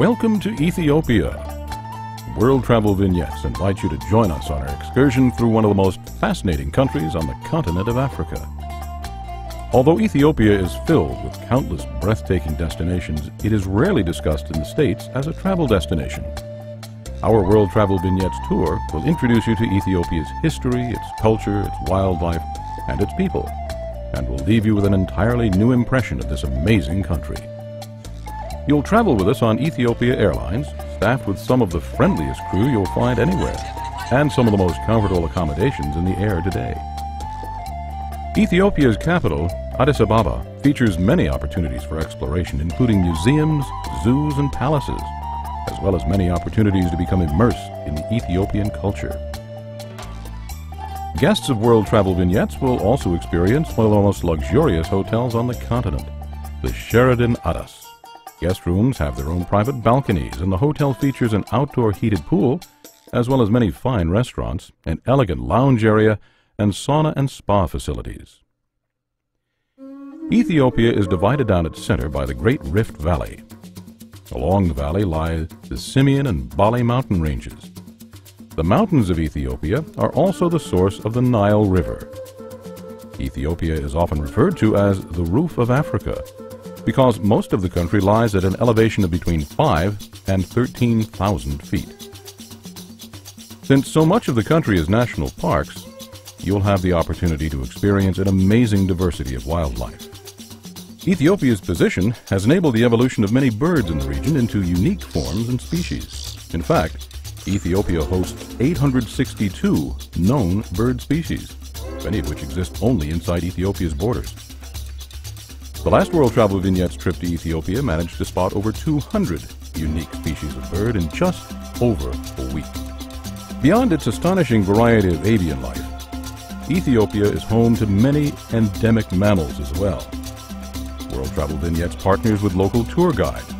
Welcome to Ethiopia. World Travel Vignettes invite you to join us on our excursion through one of the most fascinating countries on the continent of Africa. Although Ethiopia is filled with countless breathtaking destinations, it is rarely discussed in the States as a travel destination. Our World Travel Vignettes tour will introduce you to Ethiopia's history, its culture, its wildlife, and its people, and will leave you with an entirely new impression of this amazing country. You'll travel with us on Ethiopia Airlines, staffed with some of the friendliest crew you'll find anywhere, and some of the most comfortable accommodations in the air today. Ethiopia's capital, Addis Ababa, features many opportunities for exploration, including museums, zoos, and palaces, as well as many opportunities to become immersed in the Ethiopian culture. Guests of World Travel Vignettes will also experience one of the most luxurious hotels on the continent, the Sheraton Addis. Guest rooms have their own private balconies, and the hotel features an outdoor heated pool, as well as many fine restaurants, an elegant lounge area, and sauna and spa facilities. Ethiopia is divided down its center by the Great Rift Valley. Along the valley lie the Simien and Bale mountain ranges. The mountains of Ethiopia are also the source of the Nile River. Ethiopia is often referred to as the roof of Africa because most of the country lies at an elevation of between 5 and 13,000 feet. Since so much of the country is national parks, you'll have the opportunity to experience an amazing diversity of wildlife. Ethiopia's position has enabled the evolution of many birds in the region into unique forms and species. In fact, Ethiopia hosts 862 known bird species, many of which exist only inside Ethiopia's borders. The last World Travel Vignettes trip to Ethiopia managed to spot over 200 unique species of bird in just over a week. Beyond its astonishing variety of avian life, Ethiopia is home to many endemic mammals as well. World Travel Vignettes partners with local tour guides,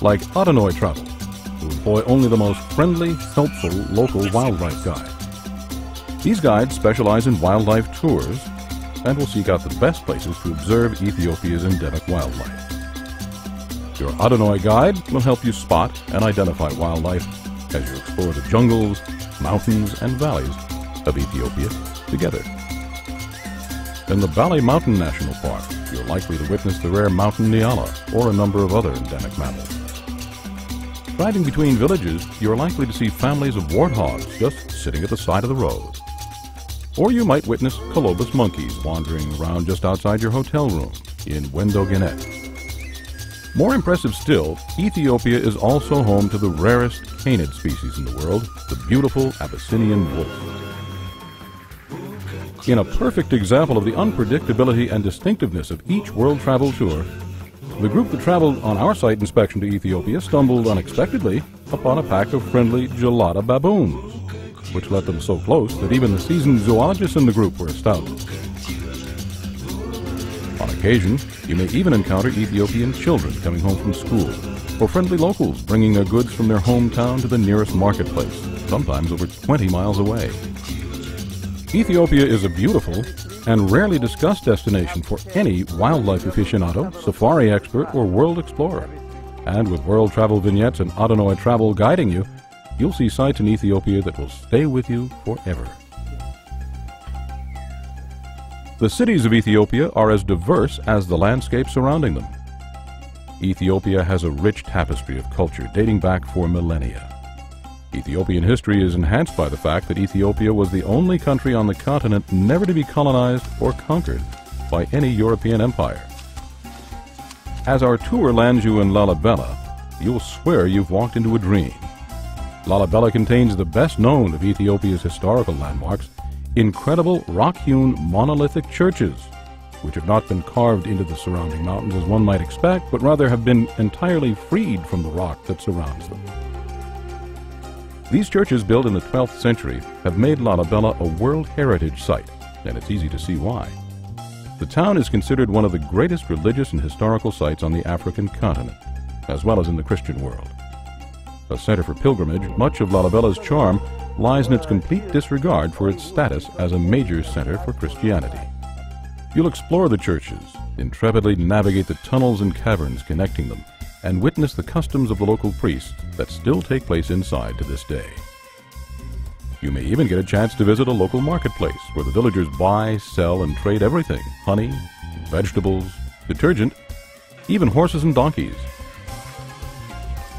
like Adonoi Travel, who employ only the most friendly, helpful local wildlife guides. These guides specialize in wildlife tours and will seek out the best places to observe Ethiopia's endemic wildlife. Your Adonoi guide will help you spot and identify wildlife as you explore the jungles, mountains, and valleys of Ethiopia together. In the Bale Mountain National Park, you're likely to witness the rare mountain nyala or a number of other endemic mammals. Riding between villages, you're likely to see families of warthogs just sitting at the side of the road. Or you might witness colobus monkeys wandering around just outside your hotel room in Wendo Genet. More impressive still, Ethiopia is also home to the rarest canid species in the world, the beautiful Abyssinian wolf. In a perfect example of the unpredictability and distinctiveness of each world travel tour, the group that traveled on our site inspection to Ethiopia stumbled unexpectedly upon a pack of friendly gelada baboons, which led them so close that even the seasoned zoologists in the group were astounded. On occasion, you may even encounter Ethiopian children coming home from school, or friendly locals bringing their goods from their hometown to the nearest marketplace, sometimes over 20 miles away. Ethiopia is a beautiful and rarely discussed destination for any wildlife aficionado, safari expert, or world explorer. And with World Travel Vignettes and Adonoi Travel guiding you, you'll see sights in Ethiopia that will stay with you forever. The cities of Ethiopia are as diverse as the landscape surrounding them. Ethiopia has a rich tapestry of culture dating back for millennia. Ethiopian history is enhanced by the fact that Ethiopia was the only country on the continent never to be colonized or conquered by any European empire. As our tour lands you in Lalibela, you'll swear you've walked into a dream. Lalibela contains the best known of Ethiopia's historical landmarks, incredible rock-hewn monolithic churches, which have not been carved into the surrounding mountains as one might expect, but rather have been entirely freed from the rock that surrounds them. These churches built in the 12th century have made Lalibela a World Heritage Site, and it's easy to see why. The town is considered one of the greatest religious and historical sites on the African continent, as well as in the Christian world. A center for pilgrimage, much of Lalibela's charm lies in its complete disregard for its status as a major center for Christianity. You'll explore the churches, intrepidly navigate the tunnels and caverns connecting them, and witness the customs of the local priests that still take place inside to this day. You may even get a chance to visit a local marketplace where the villagers buy, sell, and trade everything honey, vegetables, detergent, even horses and donkeys.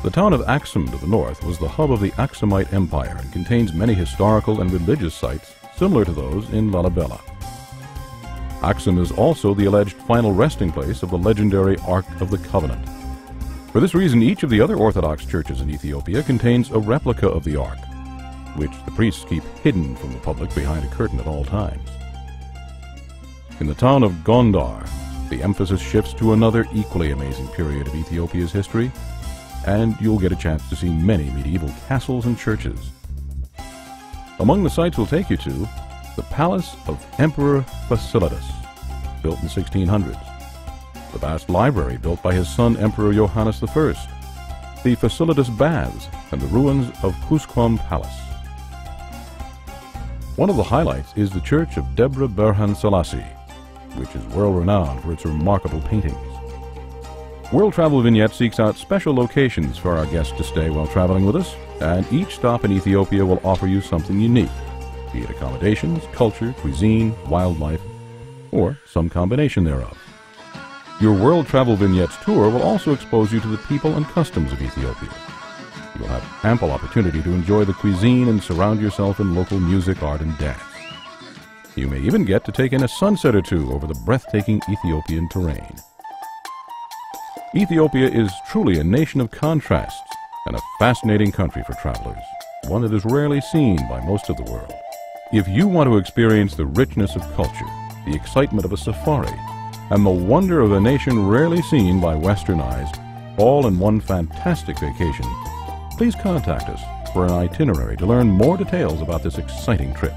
The town of Axum to the north was the hub of the Axumite Empire and contains many historical and religious sites similar to those in Lalibela. Axum is also the alleged final resting place of the legendary Ark of the Covenant. For this reason, each of the other Orthodox churches in Ethiopia contains a replica of the Ark, which the priests keep hidden from the public behind a curtain at all times. In the town of Gondar, the emphasis shifts to another equally amazing period of Ethiopia's history, and you'll get a chance to see many medieval castles and churches. Among the sites we'll take you to, the Palace of Emperor Fasilides, built in 1600s, the vast library built by his son Emperor Johannes I, the Fasilides Baths, and the ruins of Kuskum Palace. One of the highlights is the Church of Debre Berhan Selassie, which is world-renowned for its remarkable paintings. World Travel Vignette seeks out special locations for our guests to stay while traveling with us, and each stop in Ethiopia will offer you something unique, be it accommodations, culture, cuisine, wildlife, or some combination thereof. Your World Travel Vignettes tour will also expose you to the people and customs of Ethiopia. You'll have ample opportunity to enjoy the cuisine and surround yourself in local music, art, and dance. You may even get to take in a sunset or two over the breathtaking Ethiopian terrain. Ethiopia is truly a nation of contrasts and a fascinating country for travelers, one that is rarely seen by most of the world. If you want to experience the richness of culture, the excitement of a safari, and the wonder of a nation rarely seen by Western eyes, all in one fantastic vacation, please contact us for an itinerary to learn more details about this exciting trip.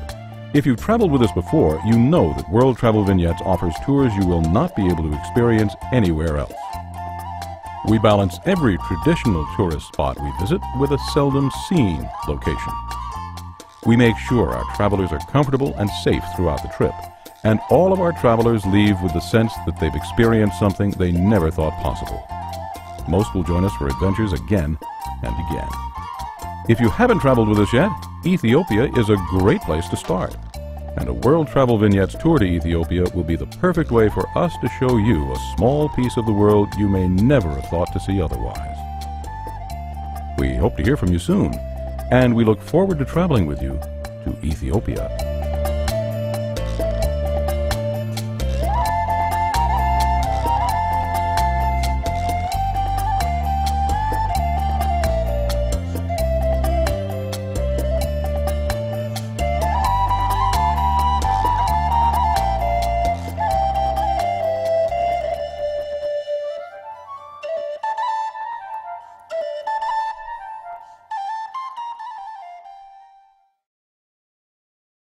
If you've traveled with us before, you know that World Travel Vignettes offers tours you will not be able to experience anywhere else. We balance every traditional tourist spot we visit with a seldom seen location. We make sure our travelers are comfortable and safe throughout the trip, and all of our travelers leave with the sense that they've experienced something they never thought possible. Most will join us for adventures again and again. If you haven't traveled with us yet, Ethiopia is a great place to start. And a World Travel Vignettes tour to Ethiopia will be the perfect way for us to show you a small piece of the world you may never have thought to see otherwise. We hope to hear from you soon, and we look forward to traveling with you to Ethiopia.